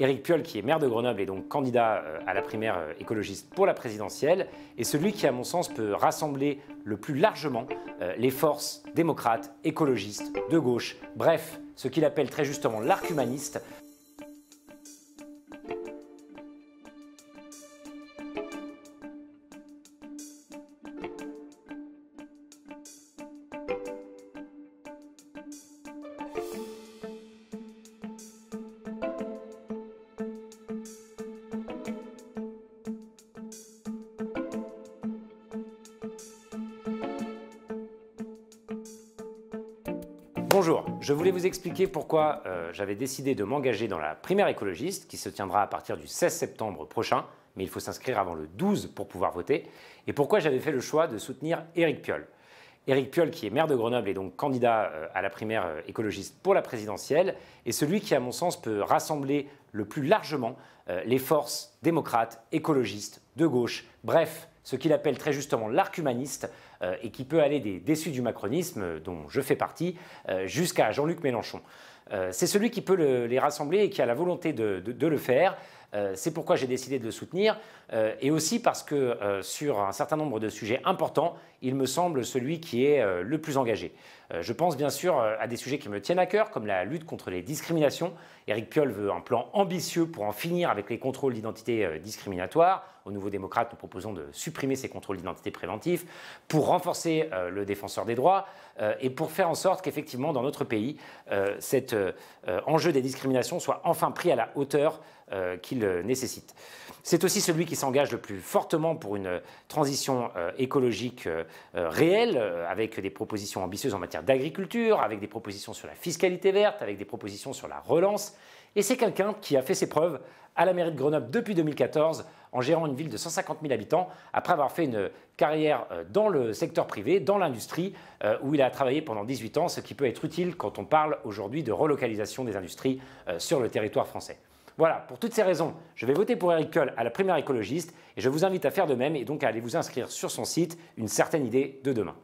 Éric Piolle, qui est maire de Grenoble et donc candidat euh, à la primaire euh, écologiste pour la présidentielle, est celui qui, à mon sens, peut rassembler le plus largement euh, les forces démocrates, écologistes, de gauche, bref, ce qu'il appelle très justement l'arc humaniste, Bonjour, je voulais vous expliquer pourquoi euh, j'avais décidé de m'engager dans la primaire écologiste qui se tiendra à partir du 16 septembre prochain, mais il faut s'inscrire avant le 12 pour pouvoir voter, et pourquoi j'avais fait le choix de soutenir Éric Piolle. Éric Piolle, qui est maire de Grenoble et donc candidat euh, à la primaire euh, écologiste pour la présidentielle, est celui qui, à mon sens, peut rassembler le plus largement les forces démocrates, écologistes, de gauche, bref, ce qu'il appelle très justement l'arc humaniste, et qui peut aller des déçus du macronisme, euh, dont je fais partie, euh, jusqu'à Jean-Luc Mélenchon. C'est celui qui peut les rassembler et qui a la volonté de le faire. c'est pourquoi j'ai décidé de le soutenir, et aussi parce que sur un certain nombre de sujets importants, il me semble celui qui est le plus engagé. je pense bien sûr à des sujets qui me tiennent à cœur, comme la lutte contre les discriminations. Éric Piolle veut un plan ambitieux pour en finir avec les contrôles d'identité discriminatoires. Au Nouveau Démocrate, nous proposons de supprimer ces contrôles d'identité préventifs pour renforcer euh, le défenseur des droits euh, et pour faire en sorte qu'effectivement, dans notre pays, euh, cet enjeu des discriminations soit enfin pris à la hauteur qu'il nécessite. C'est aussi celui qui s'engage le plus fortement pour une transition écologique réelle, avec des propositions ambitieuses en matière d'agriculture, avec des propositions sur la fiscalité verte, avec des propositions sur la relance. Et c'est quelqu'un qui a fait ses preuves à la mairie de Grenoble depuis 2014 en gérant une ville de 150 000 habitants, après avoir fait une carrière euh, dans le secteur privé, dans l'industrie, euh, où il a travaillé pendant 18 ans, ce qui peut être utile quand on parle aujourd'hui de relocalisation des industries euh, sur le territoire français. Voilà, pour toutes ces raisons, je vais voter pour Eric Kohl à la primaire écologiste et je vous invite à faire de même et donc à aller vous inscrire sur son site Une certaine idée de demain.